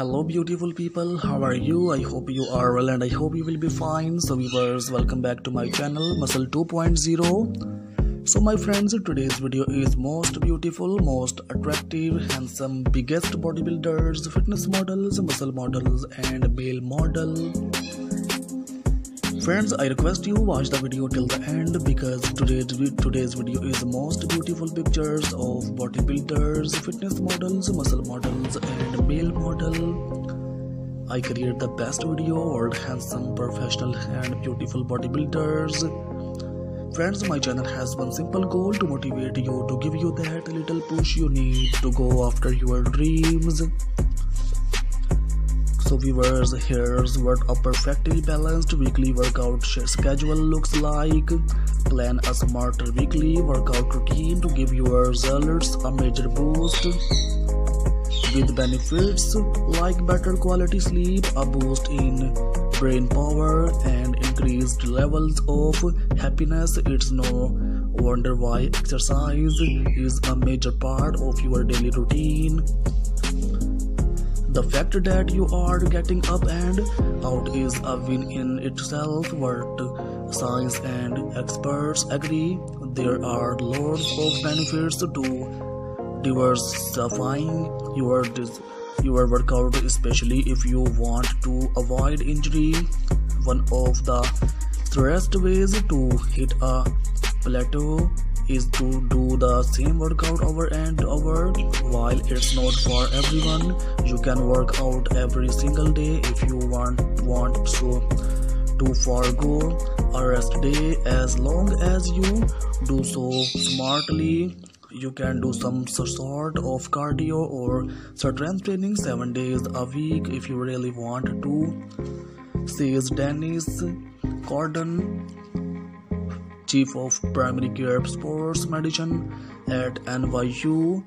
Hello, beautiful people. How are you? I hope you are well and I hope you will be fine. So, viewers, welcome back to my channel Muscle 2.0. So, my friends, today's video is most beautiful, most attractive, handsome, biggest bodybuilders, fitness models, muscle models, and male model. Friends, I request you watch the video till the end because today's today's video is the most beautiful pictures of bodybuilders, fitness models, muscle models, and male model. I create the best video world handsome, professional, and beautiful bodybuilders. Friends, my channel has one simple goal to motivate you to give you that little push you need to go after your dreams. So viewers, here's what a perfectly balanced weekly workout schedule looks like. Plan a smarter weekly workout routine to give your results a major boost. With benefits like better quality sleep, a boost in brain power, and increased levels of happiness, it's no wonder why exercise is a major part of your daily routine. The fact that you are getting up and out is a win in itself, but science and experts agree there are lots of benefits to diversifying your your workout, especially if you want to avoid injury. One of the best ways to hit a plateau is to do the same workout over and over. While it's not for everyone, you can work out every single day if you want want so to forego a rest day as long as you do so smartly. You can do some sort of cardio or strength training seven days a week if you really want to. Says dennis Cardone chief of primary care sports medicine at NYU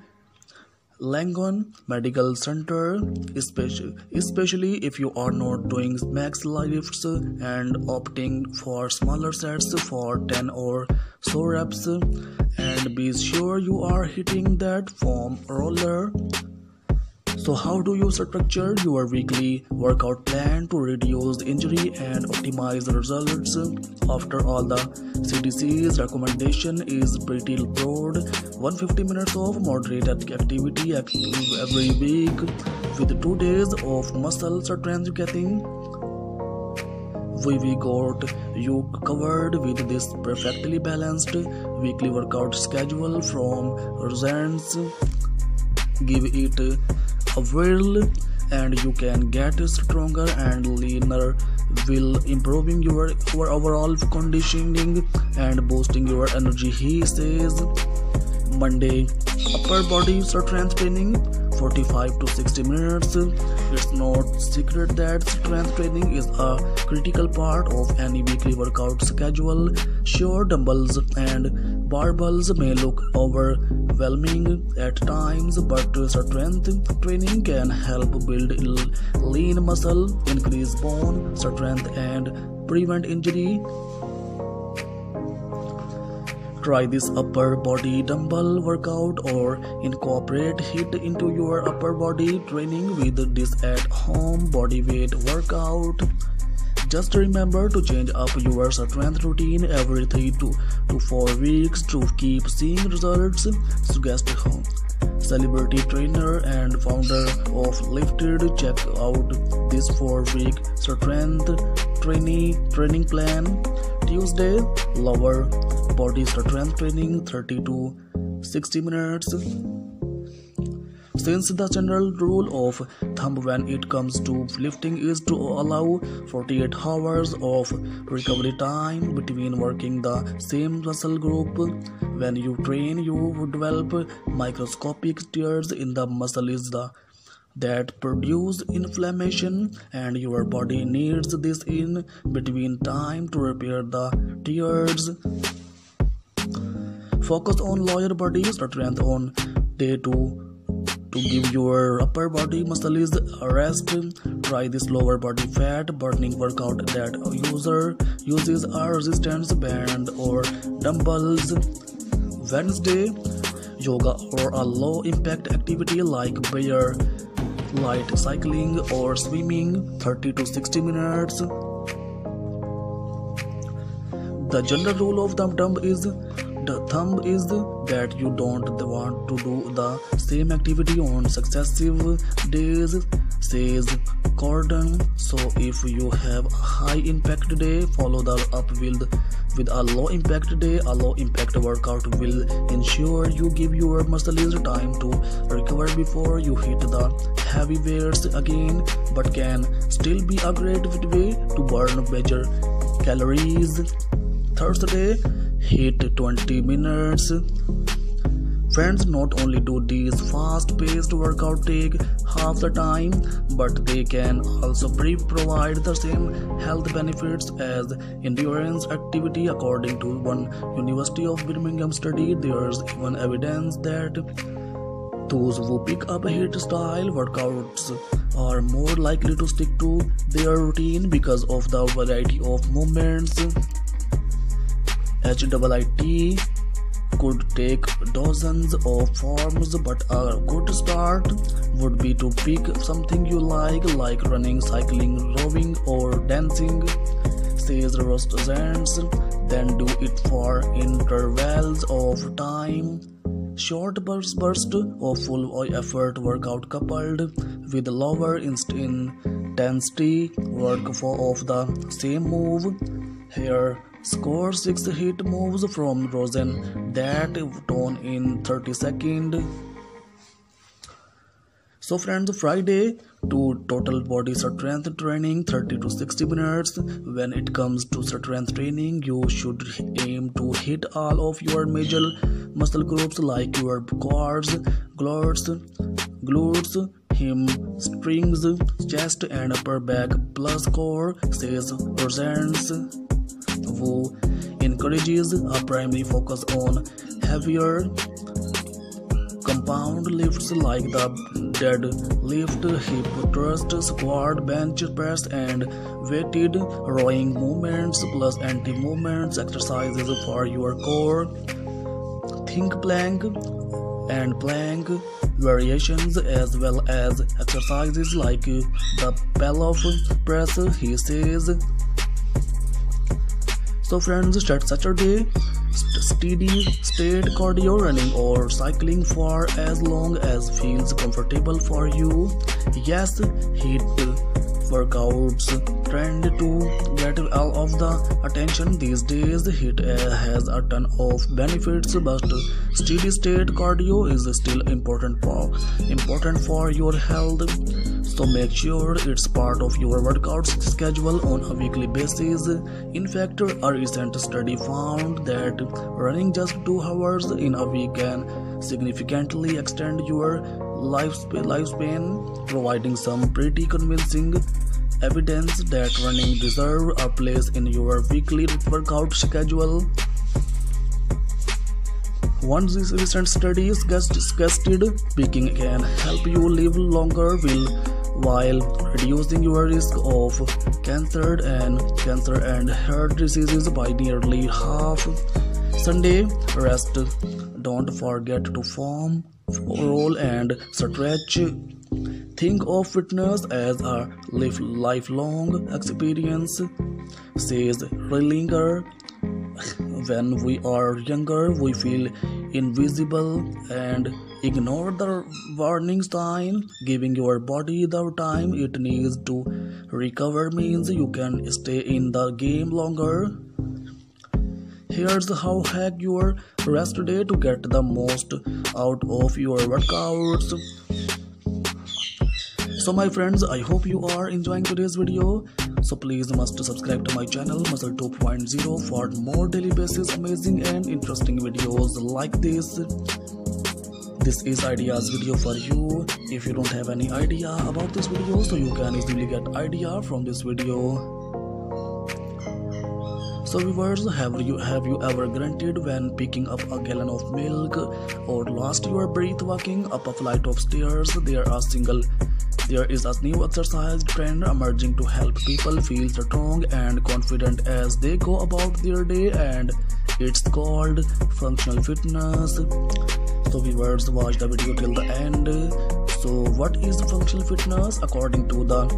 Langone Medical Center, especially, if you are not doing max lifts and opting for smaller sets for 10 or so reps, and be sure you are hitting that foam roller so, how do you structure your weekly workout plan to reduce injury and optimize results? After all, the CDC's recommendation is pretty broad 150 minutes of moderate activity every week with two days of muscle strength getting we, got you covered with this perfectly balanced weekly workout schedule from Results. Give it a whirl and you can get stronger and leaner will improving your, your overall conditioning and boosting your energy. He says monday upper body strength training 45 to 60 minutes. It's not secret that strength training is a critical part of any weekly workout schedule. Sure dumbbells and barbells may look overwhelming at times but strength training can help build lean muscle increase bone strength and prevent injury Try this upper body dumbbell workout or incorporate HIIT into your upper body training with this at home body weight workout. Just remember to change up your strength routine every 3 to, to 4 weeks to keep seeing results. Suggest home celebrity trainer and founder of Lifted. Check out this 4 week strength training training plan. Tuesday, lower body strength training 30 to 60 minutes. Since the general rule of thumb when it comes to lifting is to allow 48 hours of recovery time between working the same muscle group, when you train, you develop microscopic tears in the muscle that produce inflammation and your body needs this in between time to repair the tears. Focus on lower body strength on day 2 to give your upper body muscles a rest try this lower body fat burning workout that user uses a resistance band or dumbbells wednesday yoga or a low impact activity like bear light cycling or swimming 30 to 60 minutes. The general rule of thumb is the thumb is that you don't want to do the same activity on successive days, says Cardone. So if you have a high impact day, follow the up with with a low impact day. A low impact workout will ensure you give your muscles time to recover before you hit the heavy weights again, but can still be a great way to burn major calories. Thursday HIIT 20 minutes. Friends, not only do these fast paced workout take half the time, but they can also provide the same health benefits as endurance activity. According to one University of Birmingham study, there's even evidence that those who pick up a HIIT style workouts are more likely to stick to their routine because of the variety of movements HIIT could take dozens of forms, but a good start would be to pick something you like, like running, cycling, rowing, or dancing. Says Rostazans, then do it for intervals of time. Short burst burst of full effort workout coupled with lower intensity work for of the same move. Here Score 6 HIIT moves from Rosen that tone in 30 seconds. So friends, Friday to total body strength training 30 to 60 minutes. When it comes to strength training, you should aim to hit all of your major muscle groups like your quads, glutes, glutes, hamstrings, chest and upper back plus core, says presents who encourages a primary focus on heavier compound lifts like the deadlift, hip thrust, squat, bench press, and weighted rowing movements plus anti movements exercises for your core. Think plank and plank variations as well as exercises like the Pallof press, he says. So friends, start Saturday, steady state cardio running or cycling for as long as feels comfortable for you. Yes, HIIT workouts trend to get all of the attention these days. HIIT has a ton of benefits, but steady state cardio is still important for important for your health. So make sure it's part of your workout schedule on a weekly basis. In fact, a recent study found that running just two hours in a week can significantly extend your lifespan, providing some pretty convincing evidence that running deserves a place in your weekly workout schedule. Once One recent study suggested picking can help you live longer while reducing your risk of cancer and cancer and heart diseases by nearly half. Sunday rest. Don't forget to form, roll and stretch. Think of fitness as a lifelong experience, says Rillinger. When we are younger, we feel invisible and ignore the warning sign. Giving your body the time it needs to recover means you can stay in the game longer. Here's how hack your rest day to get the most out of your workouts so my friends i hope you are enjoying today's video so please must subscribe to my channel muscle 2.0 for more daily basis amazing and interesting videos like this this is ideas video for you if you don't have any idea about this video so you can easily get idea from this video so viewers, have you have you ever grunted when picking up a gallon of milk or lost your breath walking up a flight of stairs? There are single there is a new exercise trend emerging to help people feel strong and confident as they go about their day and it's called functional fitness. So viewers watch the video till the end. So what is functional fitness? According to the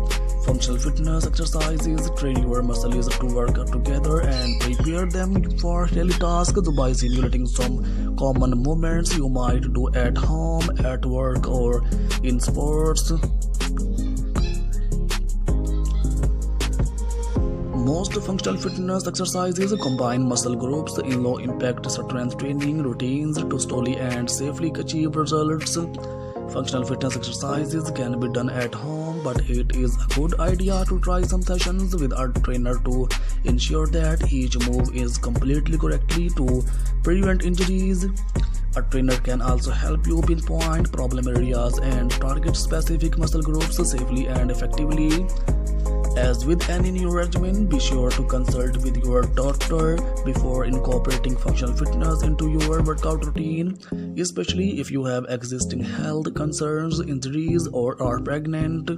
functional fitness exercises train your muscles to work together and prepare them for daily tasks by simulating some common movements you might do at home at work or in sports Most functional fitness exercises combine muscle groups in low impact strength training routines to slowly and safely achieve results. Functional fitness exercises can be done at home, but it is a good idea to try some sessions with a trainer to ensure that each move is completely correctly to prevent injuries. A trainer can also help you pinpoint problem areas and target specific muscle groups safely and effectively. As with any new regimen, be sure to consult with your doctor before incorporating functional fitness into your workout routine, especially if you have existing health concerns, injuries, or are pregnant.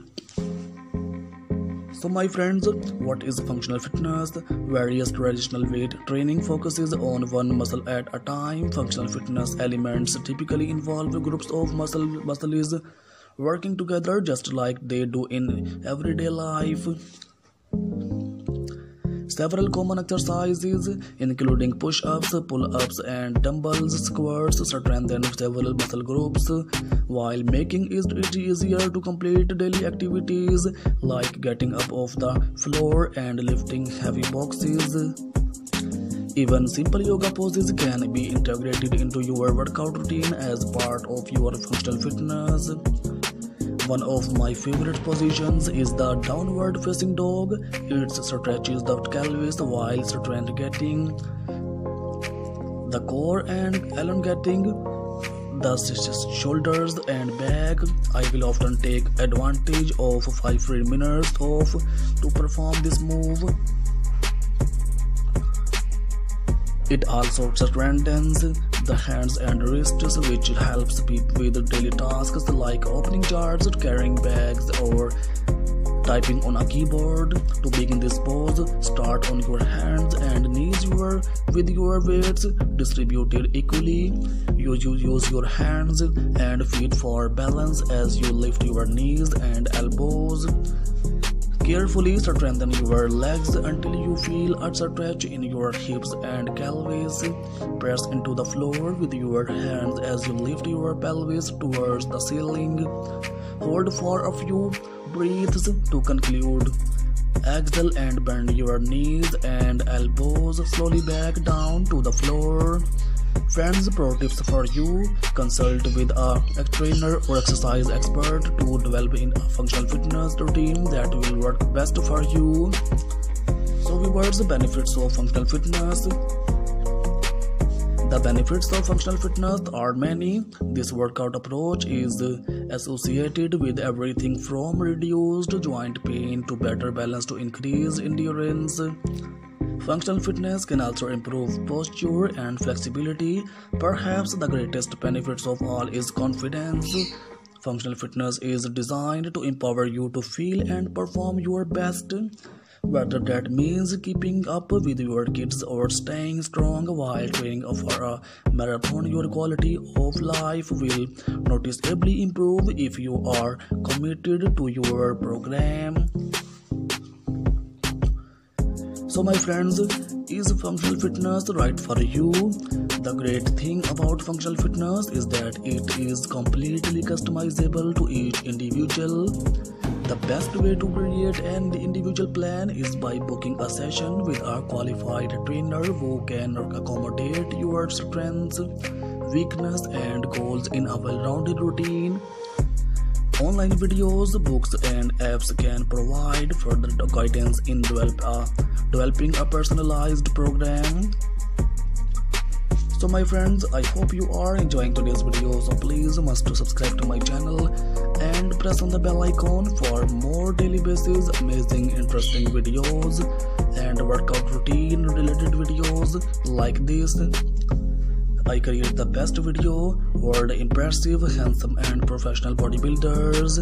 So, my friends, what is functional fitness? Various traditional weight training focuses on one muscle at a time. Functional fitness elements typically involve groups of muscle muscles working together just like they do in everyday life. Several common exercises, including push ups, pull ups, and dumbbells, squats, strengthen several muscle groups while making it easier to complete daily activities like getting up off the floor and lifting heavy boxes. Even simple yoga poses can be integrated into your workout routine as part of your functional fitness. One of my favorite positions is the downward facing dog. It stretches the pelvis while strengthening the core and elongating the shoulders and back. I will often take advantage of 5 free minutes off to perform this move. It also strengthens the hands and wrists, which helps people with daily tasks like opening jars, carrying bags, or typing on a keyboard. To begin this pose, start on your hands and knees with your weights distributed equally. You use your hands and feet for balance as you lift your knees and elbows. Carefully strengthen your legs until you feel a stretch in your hips and pelvis. Press into the floor with your hands as you lift your pelvis towards the ceiling. Hold for a few breaths to conclude. Exhale and bend your knees and elbows slowly back down to the floor. Friends, pro tips for you consult with a, trainer or exercise expert to develop a functional fitness routine that will work best for you. So, viewers, the benefits of functional fitness. The benefits of functional fitness are many. This workout approach is associated with everything from reduced joint pain to better balance to increased endurance. Functional fitness can also improve posture and flexibility. Perhaps the greatest benefits of all is confidence. Functional fitness is designed to empower you to feel and perform your best. Whether that means keeping up with your kids or staying strong while training for a marathon, your quality of life will noticeably improve if you are committed to your program. So, my friends, is functional fitness right for you? The great thing about functional fitness is that it is completely customizable to each individual. The best way to create an individual plan is by booking a session with a qualified trainer who can accommodate your strengths, weakness, and goals in a well rounded routine. Online videos, books, and apps can provide further guidance in develop a, developing a personalized program. So my friends, I hope you are enjoying today's video. So please must subscribe to my channel and press on the bell icon for more daily basis amazing interesting videos and workout routine related videos like this. I create the best video the impressive, handsome, and professional bodybuilders.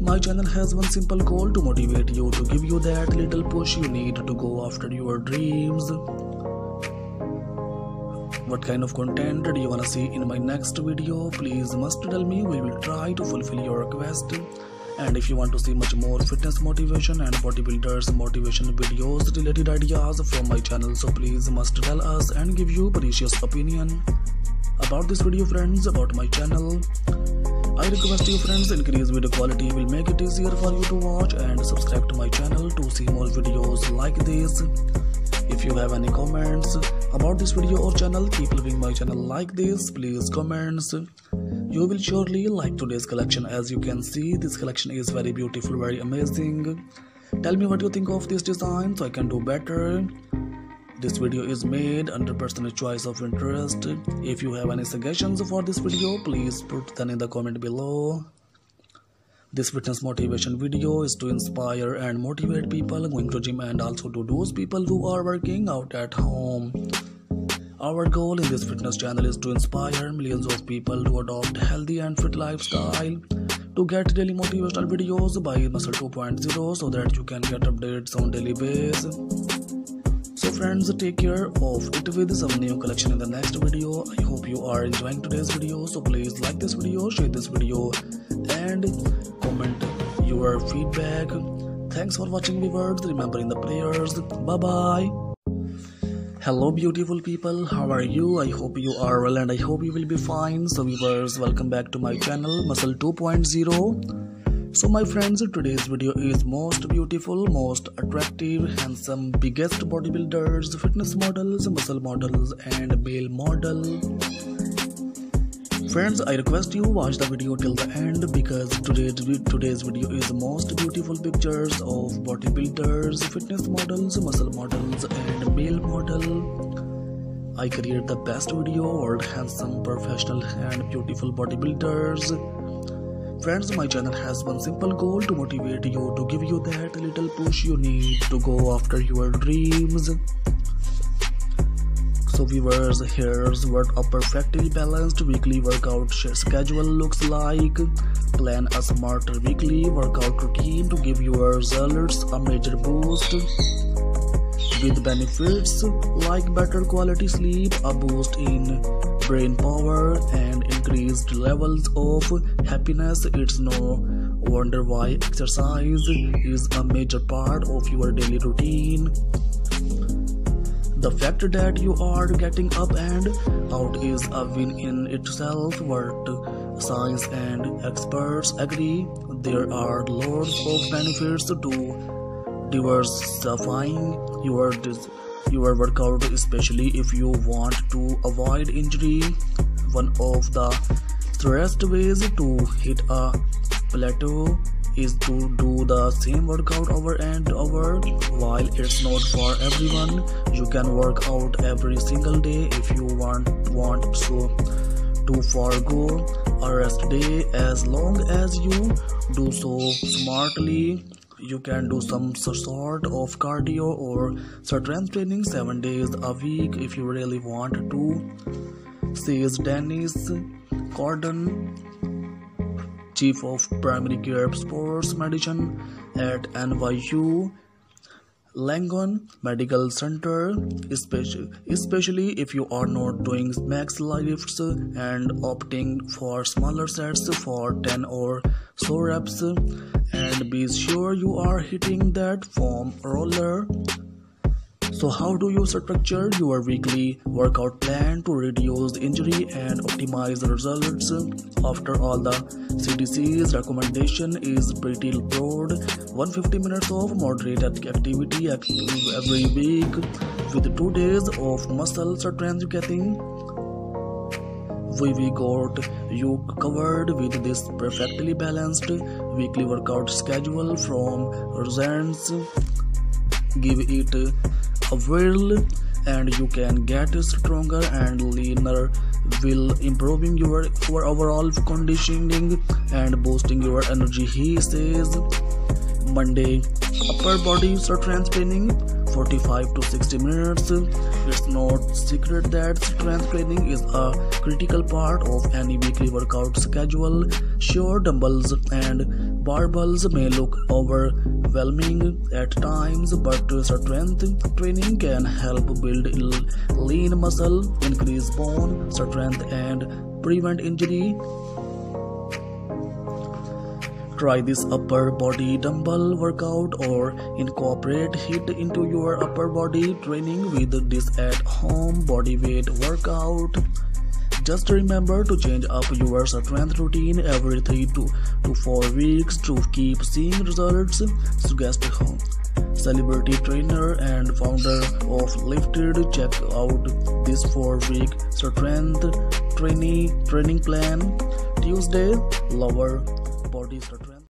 My channel has one simple goal to motivate you to give you that little push you need to go after your dreams. what kind of content do you wanna see in my next video please must tell me we will try to fulfill your request and if you want to see much more fitness motivation and bodybuilders motivation videos related ideas from my channel so please must tell us and give you precious opinion about this video friends about my channel I request you friends increase video quality will make it easier for you to watch and subscribe to my channel to see more videos like this. If you have any comments about this video or channel keep leaving my channel like this please comments. You will surely like today's collection as you can see this collection is very beautiful very amazing. Tell me what you think of this design so I can do better. This video is made under personal choice of interest. If you have any suggestions for this video, please put them in the comment below. This fitness motivation video is to inspire and motivate people going to gym and also to those people who are working out at home. Our goal in this fitness channel is to inspire millions of people to adopt healthy and fit lifestyle. To get daily motivational videos by Muscle 2.0 so that you can get updates on daily basis So friends take care of it with some new collection in the next video. I hope you are enjoying today's video so please like this video share this video and comment your feedback. Thanks for watching viewers. Remembering the prayers. Bye bye hello beautiful people. How are you? I hope you are well and i hope you will be fine. So viewers welcome back to my channel muscle 2.0 so my friends today's video is most beautiful most attractive handsome biggest bodybuilders fitness models muscle models and male model friends i request you watch the video till the end because today's today's video is the most beautiful pictures of bodybuilders fitness models muscle models and male model i create the best video world handsome professional and beautiful bodybuilders Friends, my channel has one simple goal to motivate you, to give you that little push you need to go after your dreams. So viewers, here's what a perfectly balanced weekly workout schedule looks like. Plan a smarter weekly workout routine to give your results a major boost. With benefits like better quality sleep, a boost in brain power and increased levels of happiness it's no wonder why exercise is a major part of your daily routine the fact that you are getting up and out is a win in itself what science and experts agree there are lots of benefits to diversifying your your workout especially if you want to avoid injury. One of the best ways to hit a plateau is to do the same workout over and over. While it's not for everyone you can work out every single day if you want want so to forego a rest day as long as you do so smartly. You can do some sort of cardio or strength training seven days a week if you really want to. Says dennis Cardone chief of primary care sports medicine at nyu Langone Medical Center, especially, if you are not doing max lifts and opting for smaller sets for 10 or so reps and be sure you are hitting that foam roller so how do you structure your weekly workout plan to reduce the injury and optimize the results? After all the CDC's recommendation is pretty broad, 150 minutes of moderate activity every week with 2 days of muscle strength getting we, got you covered with this perfectly balanced weekly workout schedule from Results. Give it a whirl and you can get stronger and leaner while improving your, your overall conditioning and boosting your energy. He says monday upper body strength training 45 to 60 minutes. It's not secret that strength training is a critical part of any weekly workout schedule. Sure, dumbbells and barbells may look overwhelming at times, but strength training can help build lean muscle, increase bone strength, and prevent injury. Try this upper body dumbbell workout or incorporate HIIT into your upper body training with this at home body weight workout. Just remember to change up your strength routine every 3 to, to 4 weeks to keep seeing results. Suggest home celebrity trainer and founder of Lifted. Check out this 4 week strength training training plan. Tuesday, lower.